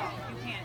You can't.